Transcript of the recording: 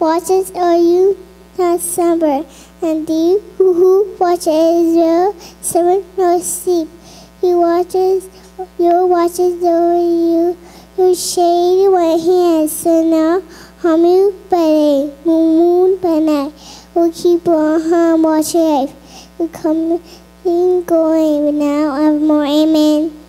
watches are you not slumber, and he who, who watch Israel, summer nor sleep. He watches, your watches over you, your shade white hands. so now harm you by day, moon by night. Will keep on home watch life. We come in going now evermore. Amen.